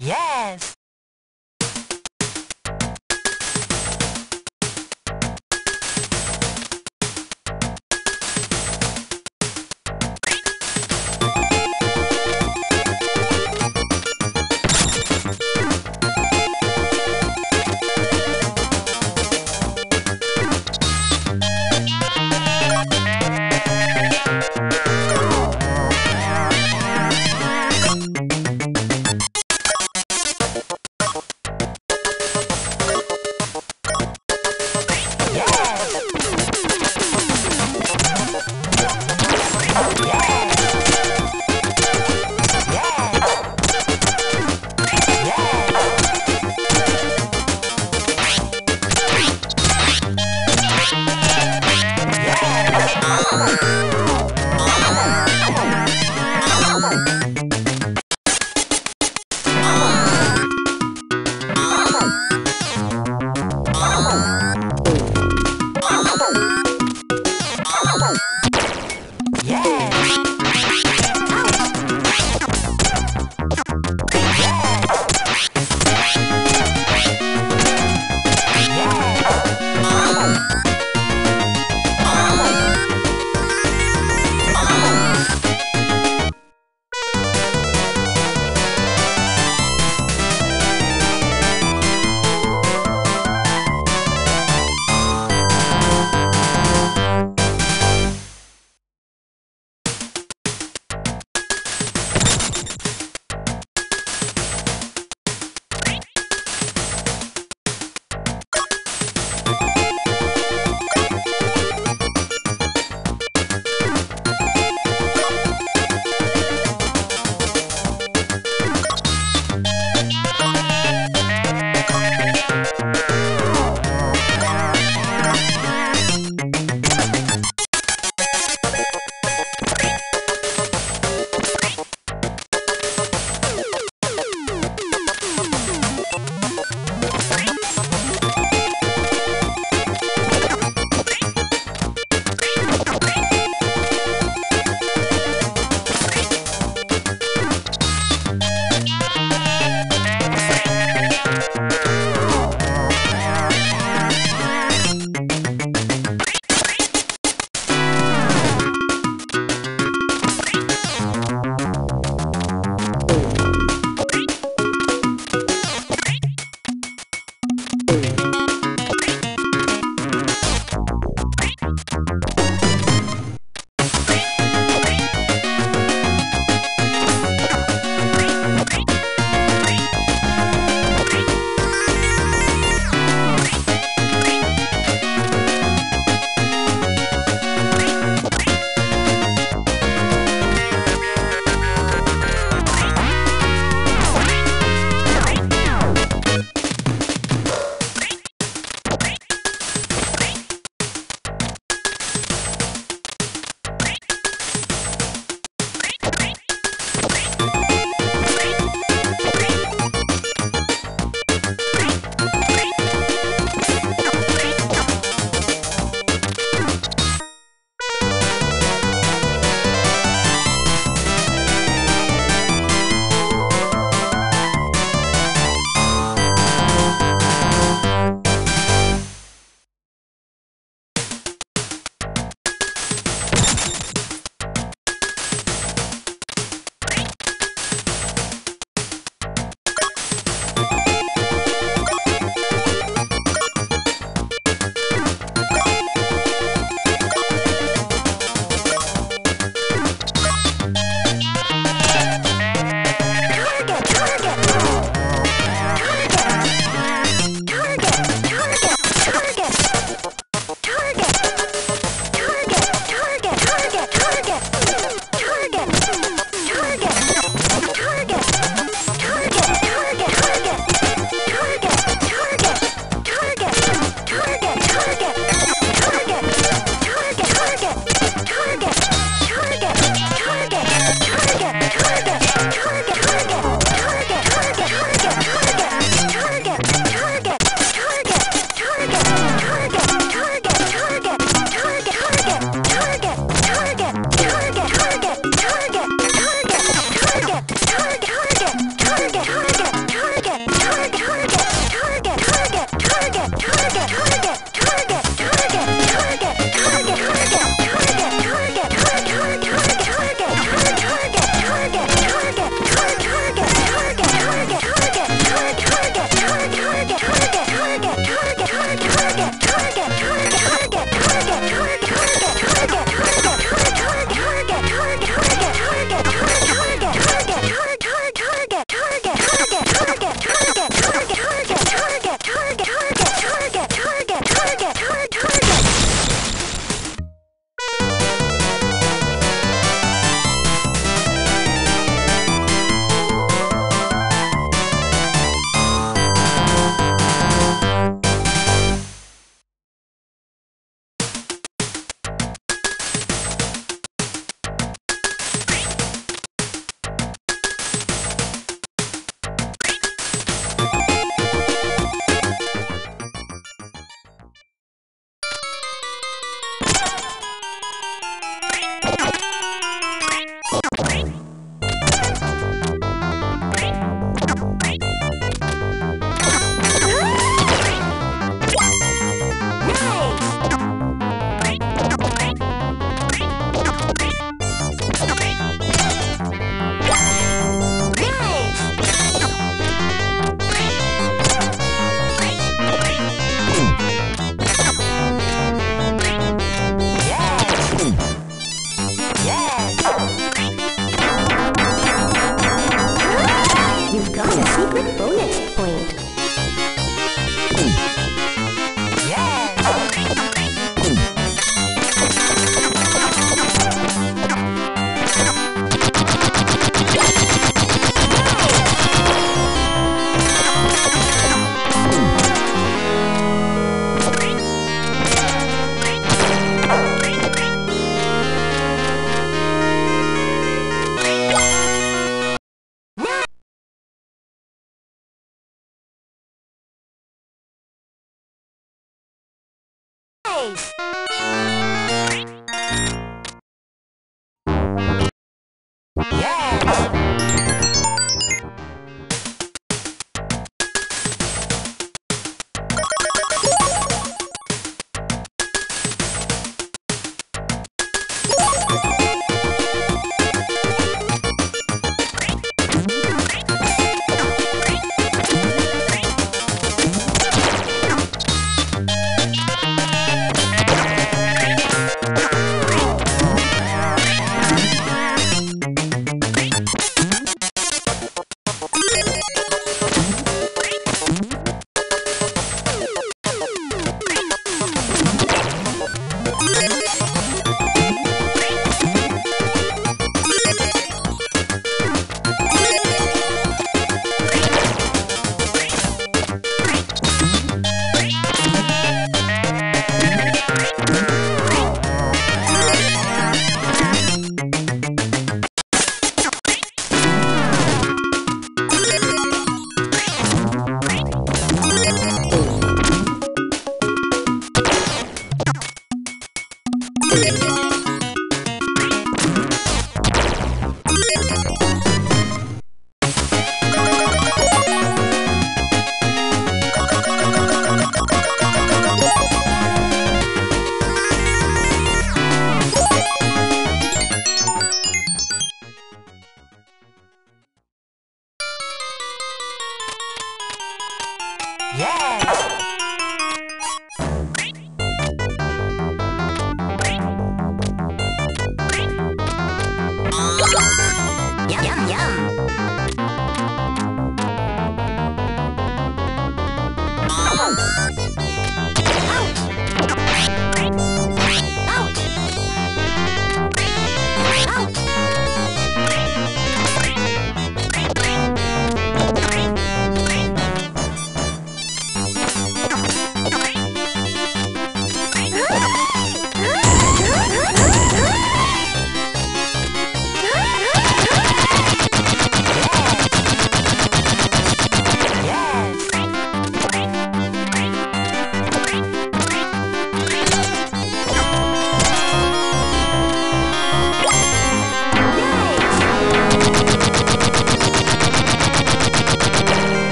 Yes.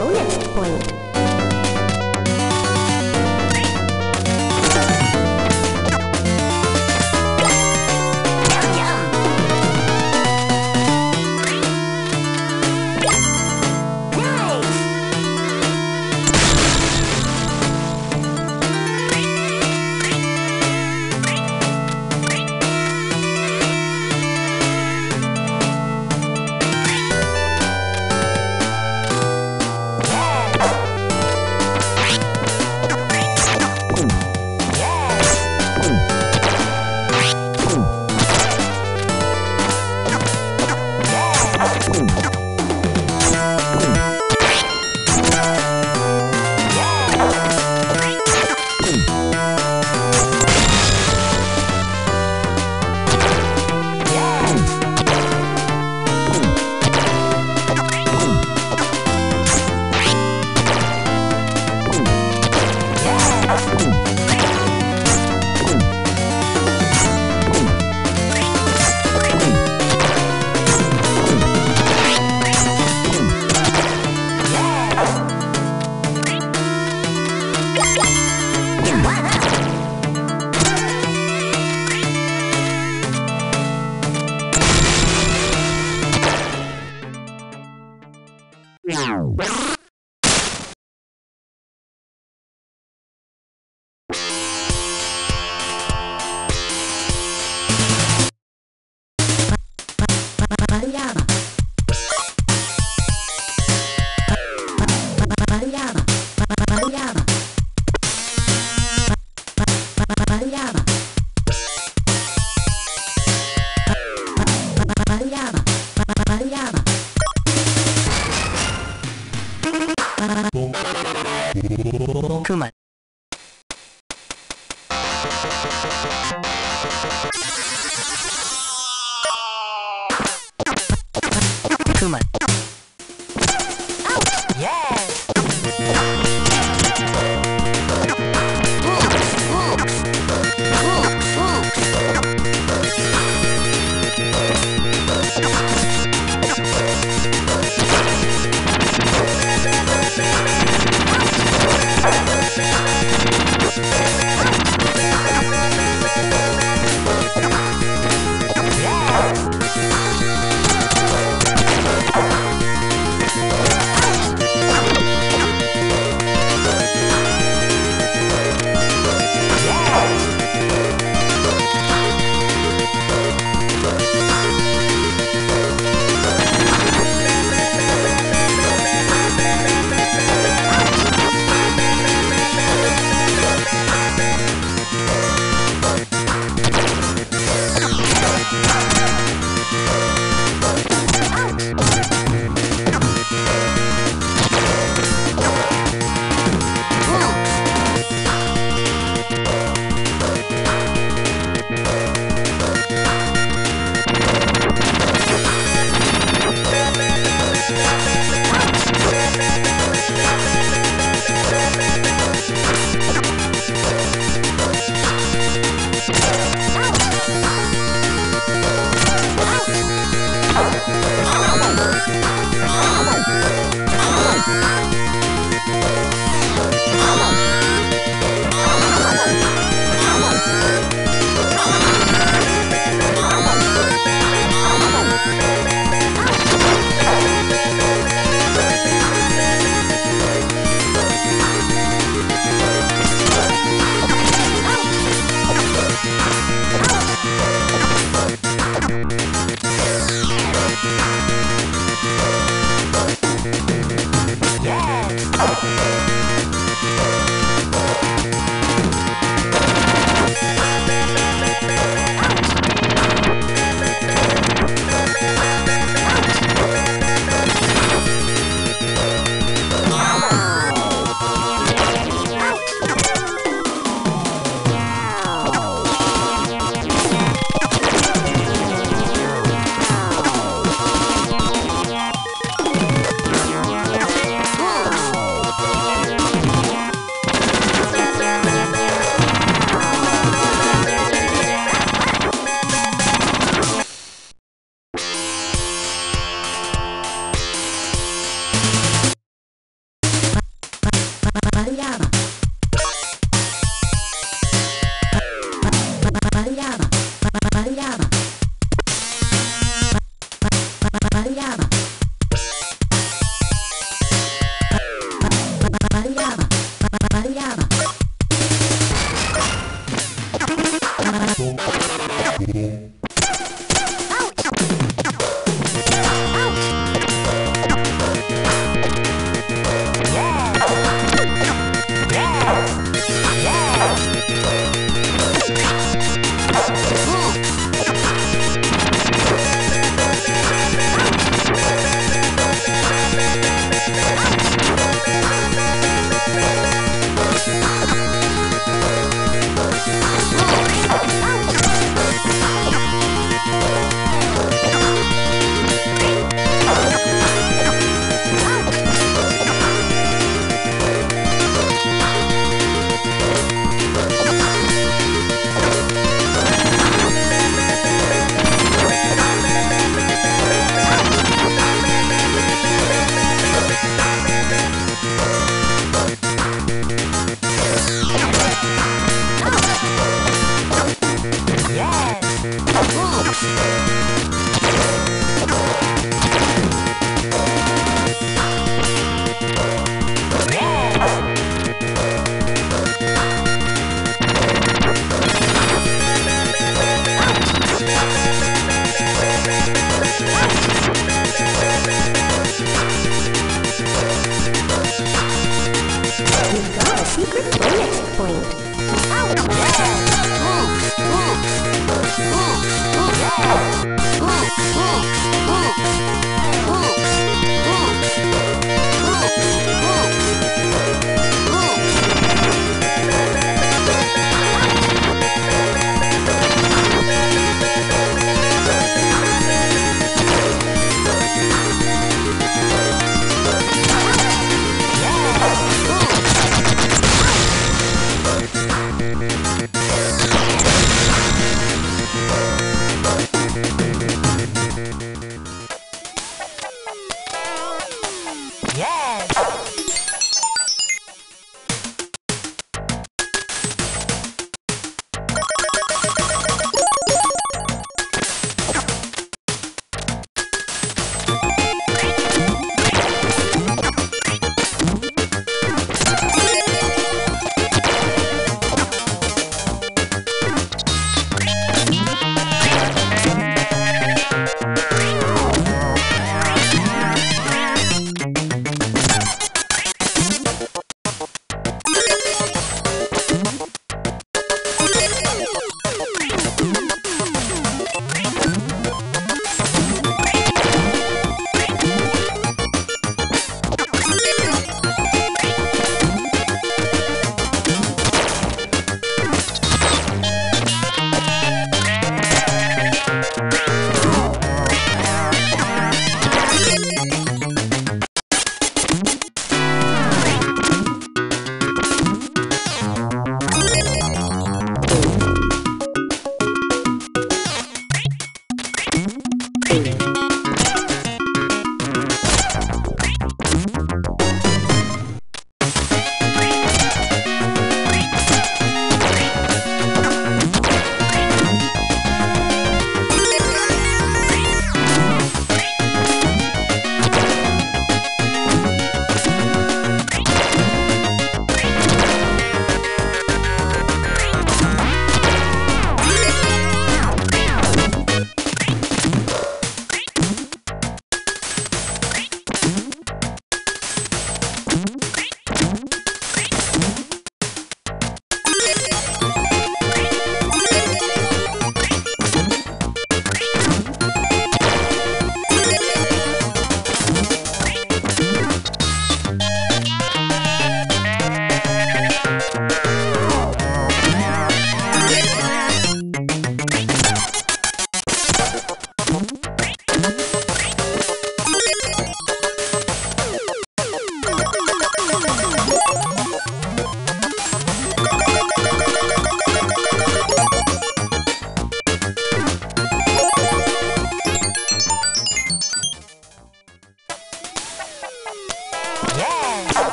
Bonus point. Yeah.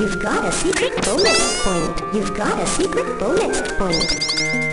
You've got a secret bonus point. You've got a secret bonus point.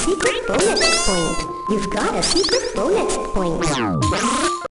secret bonus point. You've got a secret bonus point.